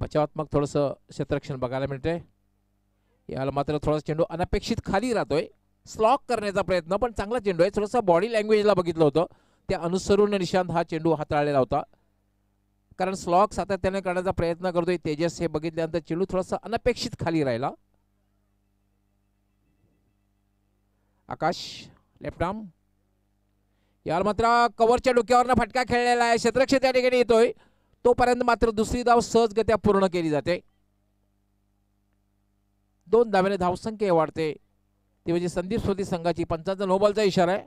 बचावात्मक थोडंसं क्षेत्ररक्षण बघायला मिळते याला मात्र थोडासा चेंडू अनपेक्षित खाली राहतोय. स्लॉक करण्याचा प्रयत्न पण चांगला चेंडू आहे. थोडंसं बॉडी लँग्वेजला बघितलं होतं. त्या अनुसरून निशांत हा चेंडू हाताळलेला होता. कारण स्लॉक सातत्याने करण्याचा प्रयत्न करतोय. तेजस हे बघितल्यानंतर चेंडू थोडासा अनपेक्षित खाली राहिला. आकाश लेफ्ट आर्म याला मात्र कव्हरच्या डोक्यावरनं फटका खेळलेला आहे. क्षेत्रक्षेत्र त्या ठिकाणी येतोय. तोपर्यंत मात्र दुसरी धाव सहजगत्या पूर्ण केली जाते. दोन धाव्याने धावसंख्या वाढते. ती म्हणजे संदीप स्वती संघाची पंचांचा नोबलचा इशारा आहे.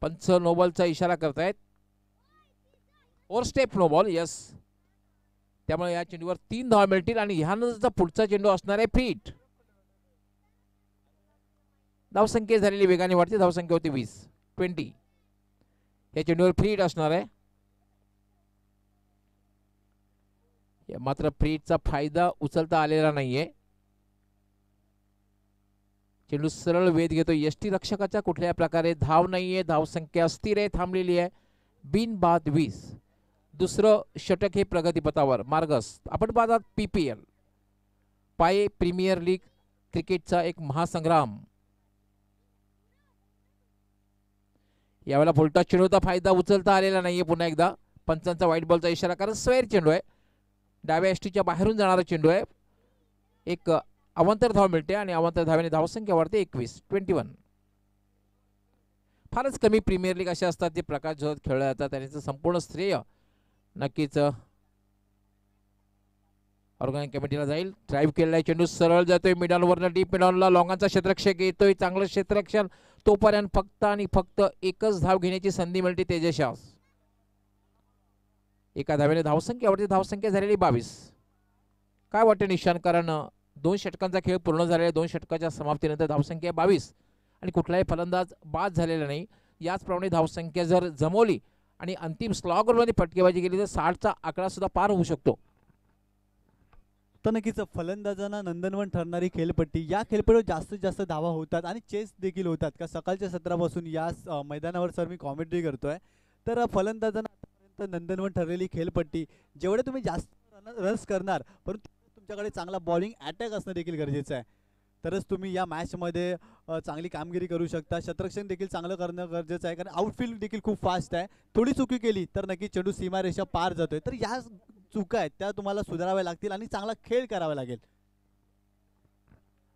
पंच नोबलचा इशारा करतायत. ओव्हर स्टेप नोबॉल यस त्यामुळे या चेंडूवर तीन धावा मिळतील आणि ह्यानंतरचा पुढचा चेंडू असणार आहे फीट धावसंख्या झालेली वेगाने वाढते. धावसंख्या होती वीस ट्वेंटी या चेंडूवर फ्रीट असणार आहे. मात्र फ्रीटचा फायदा उचलता आलेला नाहीये. चेंडू सरळ वेध घेतो यष्टी रक्षकाच्या कुठल्याही प्रकारे धाव नाहीये. धावसंख्या स्थिर आहे थांबलेली आहे. बिन बाद वीस. दुसरं षटक हे प्रगतीपथावर. मार्गस आपण पाहतात पी पी एल. पाय प्रीमियर लीग क्रिकेटचा एक महासंग्राम. यावेळेला फुलटा चेंडूचा फायदा उचलता आलेला नाहीये पुन्हा एकदा. पंचांचा व्हाईट बॉलचा इशारा कारण स्वैर चेंडू आहे. डाव्या एष्टीच्या बाहेरून जाणारा चेंडू आहे. एक अवांतर धाव मिळते आणि अवांतर धाव्याने धावसंख्या वाढते एकवीस ट्वेंटी वन. फारच कमी प्रीमियर लीग असे असतात जे प्रकाश जोरात खेळले जातात त्यांचं संपूर्ण श्रेय नक्कीच ऑर्गॅनिक कमिटीला जाईल. ड्राईव्ह केलेला चेंडू सरळ जातोय मिडॉनवरनं डीप मिडॉनला लॉंगांचा क्षेत्रक्षक येतोय चांगलं क्षेत्रक्षण. तोपर्यंत फक्त आणि फक्त एकच धाव घेण्याची संधी मिळते तेजशास एका धाव्याने धावसंख्या आवडते धावसंख्या झालेली बावीस. काय वाटते निशान? कारण दोन षटकांचा खेळ पूर्ण झालेला आहे. दोन षटकाच्या समाप्तीनंतर धावसंख्या बावीस. आणि कुठलाही फलंदाज बाद झालेला नाही. याचप्रमाणे धावसंख्या जर जमवली आणि अंतिम स्लॉगरमध्ये फटकेबाजी केली तर साठचा आकडा सुद्धा पार होऊ शकतो. तर नक्कीच फलंदाजांना नंदनवन ठरणारी खेळपट्टी या खेळपट्टीवर जास्तीत जास्त धावा होतात आणि चेस देखील होतात. का सकाळच्या सत्रापासून या मैदानावर सर मी कॉमेंट्री करतोय. तर फलंदाजांना तर नंदनवन ठरलेली खेळपट्टी जेवढे तुम्ही जास्त रन्स करणार परंतु तुमच्याकडे चांगला बॉलिंग अटॅक असणं देखील गरजेचं आहे. तरच तुम्ही या मॅचमध्ये चांगली कामगिरी करू शकता. शतरक्षण देखील चांगलं करणं गरजेचं आहे कारण आउटफील्ड देखील खूप फास्ट आहे. थोडी चुकी केली तर नक्की चेंडू सीमारेषा पार जातोय. तर या चुका आहेत त्या तुम्हाला सुधाराव्या लागतील आणि चांगला खेळ करावा लागेल.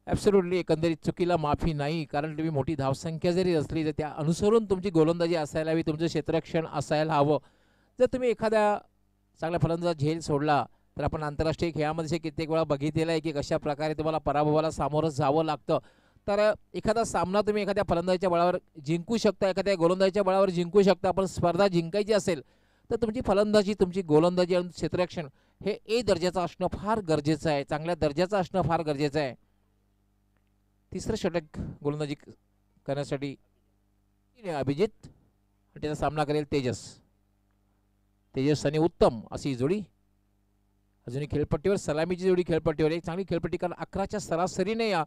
ॲब्सोल्युटली एकंदरीत चुकीला माफी नाही कारण तुम्ही मोठी धावसंख्या जरी असली तर त्या अनुसरून तुमची गोलंदाजी असायला हवी तुमचं क्षेत्ररक्षण असायला हवं. जर तुम्ही एखाद्या चांगल्या फलंदाज झेल सोडला तर आपण आंतरराष्ट्रीय खेळामध्ये कित्येक वेळा बघितलेलं आहे की कशा प्रकारे तुम्हाला पराभवाला सामोरं जावं लागतं. तर एखादा सामना तुम्ही एखाद्या फलंदाजीच्या बळावर जिंकू शकता एखाद्या गोलंदाजीच्या बळावर जिंकू शकता पण स्पर्धा जिंकायची असेल तर तुमची फलंदाजी तुमची गोलंदाजी आणि क्षेत्ररक्षण हे ए दर्जाचं असणं फार गरजेचं आहे चांगल्या दर्जाचं असणं फार गरजेचं आहे. तिसरं षटक गोलंदाजी करण्यासाठी अभिजित त्याचा सामना करेल तेजस. तेजस आणि उत्तम अशी जोडी. अजूनही खेळपट्टीवर सलामीची जोडी खेळपट्टीवर. एक चांगली खेळपट्टी कारण अकराच्या सरासरीने या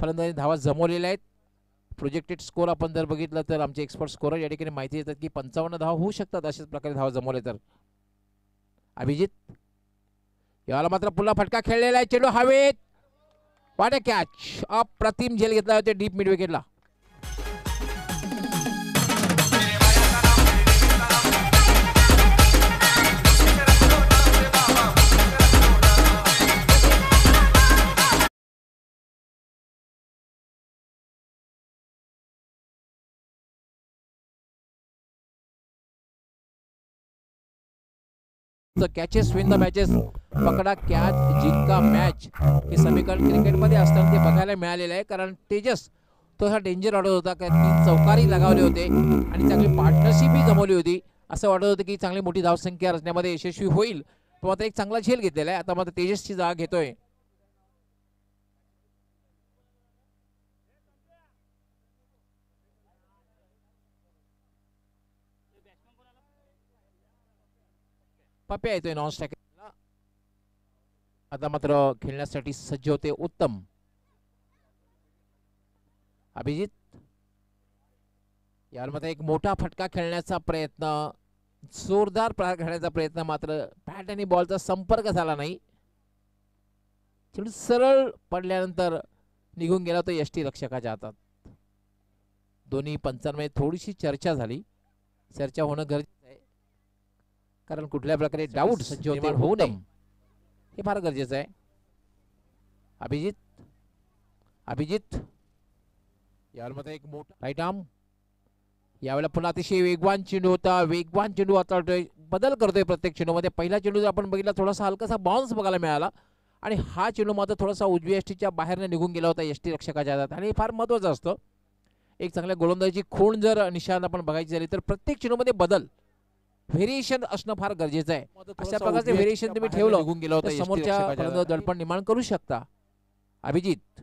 फलंदाजी धावा जमवलेल्या आहेत. प्रोजेक्टेड स्कोर आपण जर बघितलं तर आमचे एक्सपर्ट स्कोरर या ठिकाणी माहिती देतात की पंचावन्न धावा होऊ शकतात अशाच प्रकारे धावा जमवले तर. अभिजित. याला मात्र पुन्हा फटका खेळलेला आहे. चेंडू हवेत. वाट कॅच अप्रतिम झेल घेतला होते. डीप मिड विकेटला कॅचेस विन द मॅचेस पकडा कॅच जिंका मॅच हे समीकरण क्रिकेटमध्ये असताना ते बघायला मिळालेलं आहे. कारण तेजस तो हा डेंजर वाटत होता. कारण तीन चौकारी लगावले होते. आणि चांगली पार्टनरशिपही जमवली होती. असं वाटत होतं की चांगली मोठी धावसंख्या रचण्यामध्ये यशस्वी होईल. तो मात्र एक चांगला झेल घेतलेला आहे. आता मात्र तेजसची जागा घेतोय. पप्या येतोय नॉन स्टॅक आता मात्र खेळण्यासाठी सज्ज होते उत्तम. अभिजित यामध्ये एक मोठा फटका खेळण्याचा प्रयत्न जोरदार प्रहार करण्याचा प्रयत्न मात्र बॅट आणि बॉलचा संपर्क झाला नाही. सरळ पडल्यानंतर निघून गेला तो यष्टी रक्षकाच्या हातात. दोन्ही पंचांमध्ये थोडीशी चर्चा झाली. चर्चा होणं गरजेचं कारण कुठल्या प्रकारे डाऊट सज्ज होते होऊ नये. हे फार गरजेचं आहे. अभिजित अभिजित. यावर मात्र एक मोठा राईट आर्म यावेळेला पुन्हा अतिशय वेगवान चेंडू होता. वेगवान चेंडू आता बदल करतोय प्रत्येक चेंडूमध्ये. पहिला चेंडू जर आपण बघितला थोडासा हलकासा बाउन्स बघायला मिळाला. आणि हा चेंडू मात्र थोडासा उजवी यष्टीच्या बाहेरने निघून गेला होता यष्टी रक्षकाच्या हातात. आणि हे फार महत्त्वाचं असतं. एक चांगल्या गोलंदाजीची खूण जर निशाण आपण बघायची झाली तर प्रत्येक चेंडूमध्ये बदल. व्हेरिएशन असणं फार गरजेचं आहे. अशा प्रकारचे व्हेरिएशन तुम्ही ठेवलं निघून गेला होता समोरच्या दडपण निर्माण करू शकता. अभिजित.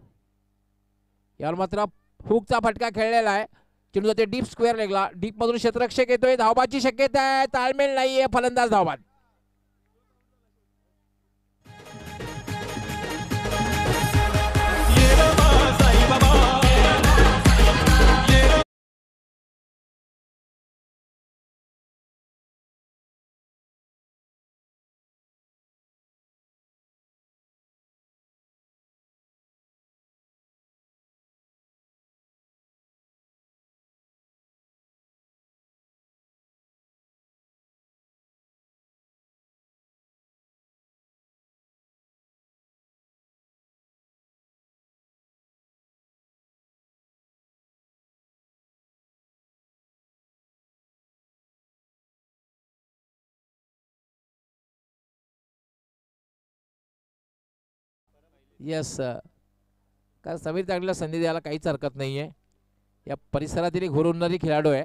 यावर मात्र हुकचा फटका खेळलेला आहे. चेंडू जाते डीप स्क्वेअर लेगला. डीप मधून क्षेत्ररक्षक येतोय. धावबाची शक्यता आहे. ताळमेळ नाहीये फलंदाज धावबाद येस कारण समीर तागडीला संधी द्यायला काहीच हरकत नाही आहे या परिसरातील एक हुरहुरणारी खेळाडू आहे.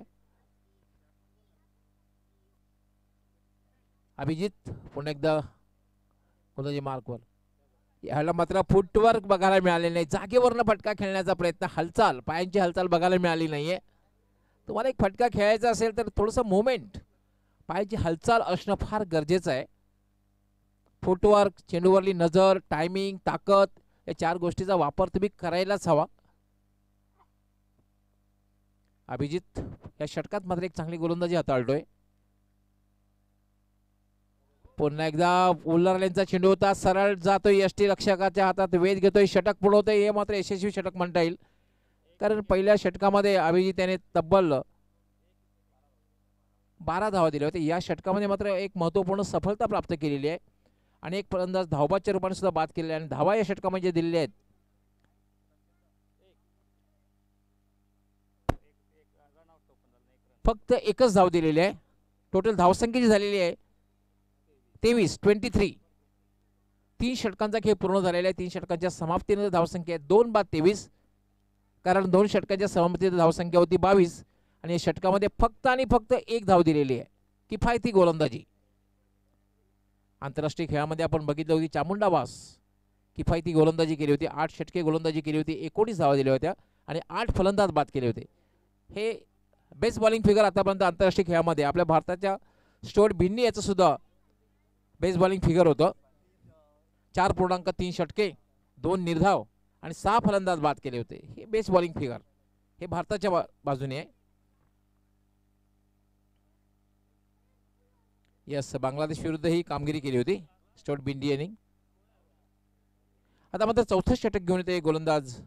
अभिजित पुन्हा एकदा कोणाजी मार्कवर. याला मात्र फुटवर्क बघायला मिळाले नाही. जागेवरनं फटका खेळण्याचा प्रयत्न हालचाल पायांची हालचाल बघायला मिळाली नाही आहे तुम्हाला एक फटका खेळायचा असेल तर थोडंसं मोमेंट पायाची हालचाल असणं फार गरजेचं आहे. फुटवर्क चेंडूवरली नजर टायमिंग ताकद या चार गोष्टीचा वापर तुम्ही करायलाच हवा. अभिजित या षटकात मात्र एक चांगली गोलंदाजी हाताळतोय. पुन्हा एकदा उल्लारलेंचा चेंडू होता सरळ जातोय यष्टी रक्षकाच्या हातात वेध घेतोय षटक पुढवतोय हे मात्र यशस्वी षटक म्हणता येईल. कारण पहिल्या षटकामध्ये अभिजित याने तब्बल बारा धावा दिल्या होत्या. या षटकामध्ये मात्र एक महत्त्वपूर्ण सफलता प्राप्त केलेली आहे. आणि एक फलंदाज धावबाच्या रूपाने सुद्धा बाद केले आहे. आणि धावा या षटकामध्ये जे दिलेले आहेत. फक्त एकच धाव दिलेली आहे. टोटल धावसंख्या जी झालेली आहे. तेवीस ट्वेंटी थ्री तीन षटकांचा खेळ पूर्ण झालेला आहे. तीन षटकांच्या समाप्तीनंतर धावसंख्या आहे. दोन बाद तेवीस. कारण दोन षटकांच्या समाप्तीनंतर धावसंख्या होती बावीस. आणि या षटकामध्ये फक्त आणि फक्त एक धाव दिलेली आहे. किफायती गोलंदाजी. आंतरराष्ट्रीय खेळामध्ये आपण बघितलं होती चामुंडावास किफायती गोलंदाजी केली होती. आठ षटके गोलंदाजी केली होती. एकोणीस धावा दिल्या होत्या आणि आठ फलंदाज बाद केले होते. हे बेस्ट बॉलिंग फिगर आतापर्यंत आंतरराष्ट्रीय खेळामध्ये आपल्या भारताच्या स्टोअर भिन्नी याचं सुद्धा बेस्ट बॉलिंग फिगर होतं. चार पूर्णांक तीन षटके दोन निर्धाव आणि सहा फलंदाज बाद केले होते. हे बेस्ट बॉलिंग फिगर हे भारताच्या बा बाजूने आहे. यस बांगलादेश विरुद्ध ही कामगिरी केली होती. स्टोट बिंडी यांनी आता मात्र चौथं षटक घेऊन येते गोलंदाज.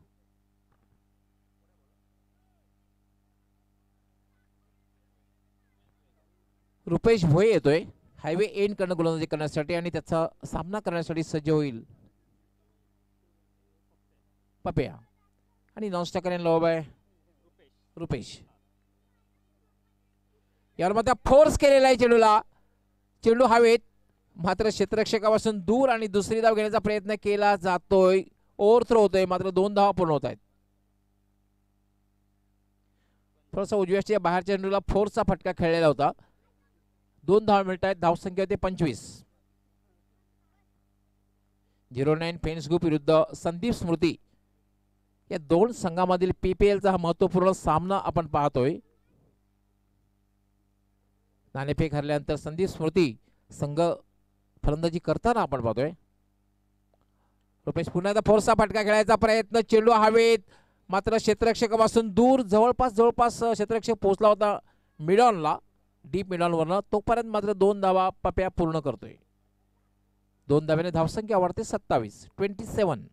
रुपेश भोये येतोय. हायवे एंड करणं गोलंदाजी करण्यासाठी आणि त्याचा सामना करण्यासाठी सज्ज होईल. पप्या. आणि नॉनस्टॉक बाय रुपेश. यावर मात्र फोर्स केलेला आहे चेंडूला. चेंडू हवेत मात्र क्षेत्ररक्षकापासून दूर आणि दुसरी धाव घेण्याचा प्रयत्न केला जातोय. ओव्हर थ्रो होतोय. मात्र दोन धावा पूर्ण होत आहेत. थोडासा उजव्याच्या बाहेरच्या चेंडूला फोरचा फटका खेळलेला होता. दोन धावा मिळत आहेत. धावसंख्या होते पंचवीस. झिरो नाईन फेन्स ग्रुप विरुद्ध संदीप स्मृती या दोन संघामधील पीपीएलचा हा महत्त्वपूर्ण सामना आपण पाहतोय. नाणेफेक हरल्यानंतर संधी स्मृती संघ फलंदाजी करताना आपण पाहतोय. रुपेश पुन्हा एकदा फोर्सचा फटका खेळायचा प्रयत्न चेंडू हवेत. मात्र क्षेत्ररक्षकापासून दूर जवळपास जवळपास क्षेत्ररक्षक पोहोचला होता मिडॉनला. डीप मिडॉनवरनं तोपर्यंत मात्र दोन धावा पप्या पूर्ण करतोय. दोन धाव्याने धावसंख्या वाढते सत्तावीस ट्वेंटी सेवन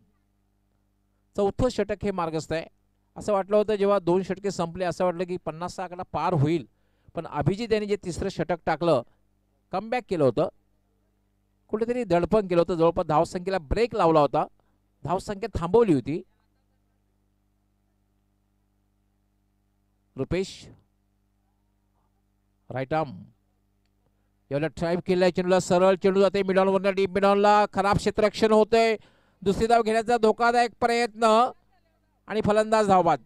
चौथं षटक हे मार्गस्थ आहे. असं वाटलं होतं जेव्हा दोन षटके संपले असं वाटलं की पन्नासचा आकडा पार होईल. पण अभिजित यांनी जे तिसरं षटक टाकलं कमबॅक केलं होतं. कुठेतरी दडपण केलं होतं. जवळपास धावसंख्येला ब्रेक लावला होता. धावसंख्या थांबवली होती. रुपेश राईट आर्म एवढा ट्राईप केलाय चेंडूला. सरळ चेंडू जाते मिडॉनवरनं. डीप मिडॉनला खराब क्षेत्ररक्षण होतंय. दुसरी धाव घेण्याचा धोकादायक प्रयत्न आणि फलंदाज धावबाद.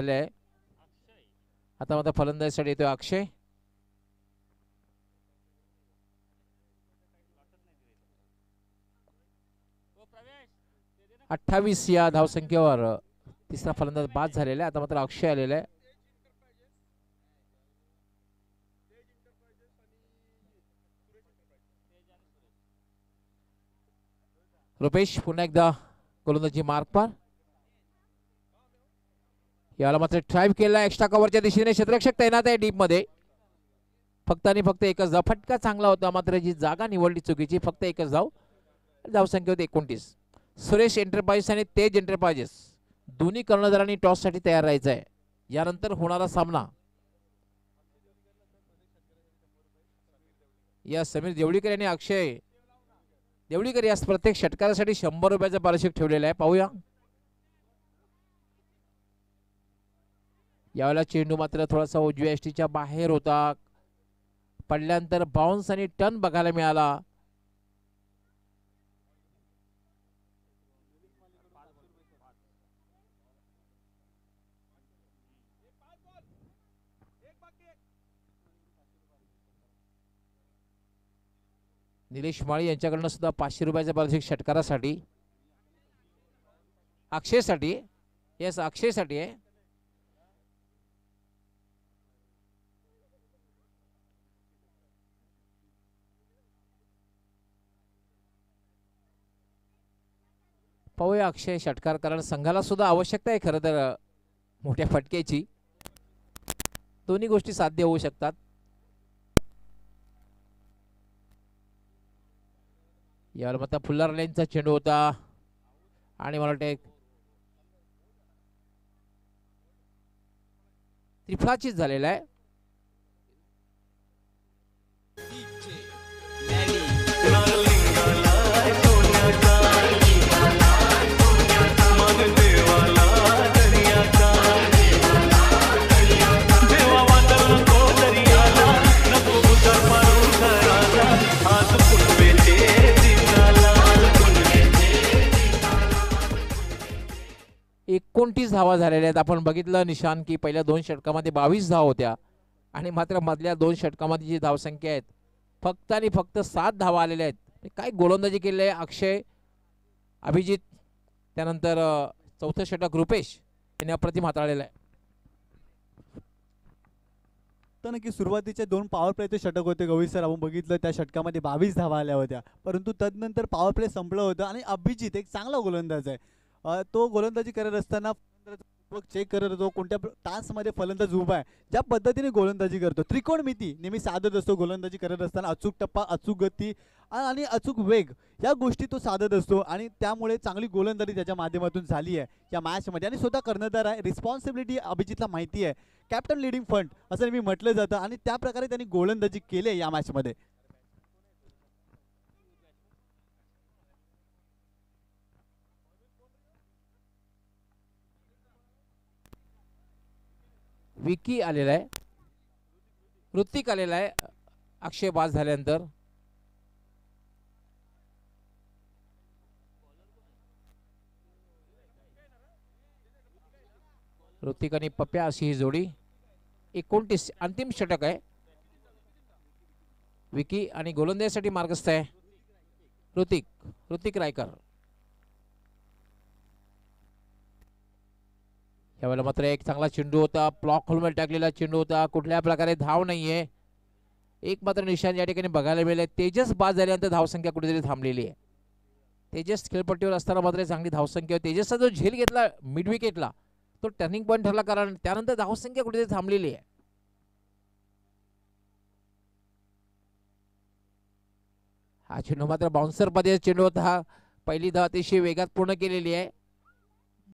झालंय आता मात्र फलंदाजीसाठी येतोय अक्षय. अठ्ठावीस या धावसंख्येवर तिसरा फलंदाज बाद झालेला आहे. आता मात्र अक्षय आलेला आहे. रुपेश पुन्हा एकदा गोलंदाजी मार्क पार. याला मात्र ट्राईव्ह केला एक्स्ट्रा कव्हरच्या दिशेने क्षेत्ररक्षक तैनात आहे डीपमध्ये फक्त आणि फक्त एकच धाव. फटका चांगला होता मात्र जी जागा निवडली चुकीची फक्त एकच धाव. धावसंख्या होती एकोणतीस. सुरेश एंटरप्राइजेस आणि तेज एंटरप्राइजेस दोन्ही कर्णधारांनी टॉससाठी तयार राहायचं आहे यानंतर होणारा सामना. या समीर देवळीकर यांनी अक्षय. देवळीकर यास प्रत्येक षटकारासाठी शंभर रुपयाचं पारितोषिक ठेवलेलं आहे. पाहूया. यावेळेला चेंडू मात्र थोडासा उजव्या एसटीच्या बाहेर होता. पडल्यानंतर बाउन्स आणि टर्न बघायला मिळाला. निलेश माळी यांच्याकडनं सुद्धा पाचशे रुपयाचा पारितोषिक षटकारासाठी. अक्षयसाठी. येस अक्षयसाठी आहे. पाहूया अक्षय षटकार कारण संघाला सुद्धा आवश्यकता आहे खरं तर मोठ्या फटक्याची. दोन्ही गोष्टी साध्य होऊ शकतात. यावर मात्र फुल्लार लाईनचा चेंडू होता. आणि मला वाटते त्रिफळाचीच झालेला आहे. एकोणतीस धावा झालेल्या आहेत. आपण बघितलं निशान की पहिल्या दोन षटकामध्ये बावीस धाव होत्या आणि मात्र मधल्या दोन षटकामध्ये जी धावसंख्या आहेत फक्त आणि फक्त सात धावा आलेल्या आहेत. काय गोलंदाजी केलेली आहे? अक्षय अभिजित त्यानंतर चौथं षटक रुपेश यांनी अप्रतिम हाताळलेलं आहे. तर नक्की सुरुवातीचे दोन पॉवर प्लेचे षटक होते गवळी सर. आपण बघितलं त्या षटकामध्ये बावीस धावा आल्या होत्या. परंतु तदनंतर पॉवर प्ले संपलं होतं आणि अभिजित एक चांगला गोलंदाज आहे. तो गोलंदाजी करत असताना चेक करत होतो. कोणत्या तासमध्ये फलंदाज उभा आहे. ज्या पद्धतीने गोलंदाजी करतो. त्रिकोणमिती नेहमी साधत असतो गोलंदाजी करत असताना. अचूक टप्पा अचूक गती आणि अचूक वेग या गोष्टी तो साधत असतो आणि त्यामुळे चांगली गोलंदाजी त्याच्या माध्यमातून झाली आहे या मॅचमध्ये आणि स्वतः कर्णधार आहे. रिस्पॉन्सिबिलिटी अभिजितला माहिती आहे. कॅप्टन लिडिंग फंड असं नेहमी म्हटलं जातं आणि त्या प्रकारे त्यांनी गोलंदाजी केली आहे या मॅचमध्ये विकी आलेला आहे. ऋतिक आलेला आहे. अक्षय बाद झाल्यानंतर. ऋतिक आणि पप्या अशी ही जोडी. एकोणतीस अंतिम षटक आहे. विकी आणि गोलंदाजीसाठी मार्गस्थ आहे. ऋतिक ऋतिक रायकर. यावेळेला मात्र एक चांगला चेंडू होता. ब्लॉक खोलमध्ये टाकलेला चेंडू होता. कुठल्या प्रकारे धाव नाहीये. एक मात्र निशाण या ठिकाणी बघायला मिळेल तेजस बाद झाल्यानंतर धावसंख्या कुठेतरी थांबलेली आहे. तेजस खेळपट्टीवर असताना मात्र चांगली धावसंख्या तेजसचा जो झेल घेतला मिड विकेटला तो टर्निंग पॉईंट ठरला कारण त्यानंतर धावसंख्या कुठेतरी थांबलेली आहे. हा चेंडू मात्र बाउन्सरमध्ये चेंडू होता. पहिली धाव अतिशय वेगात पूर्ण केलेली आहे.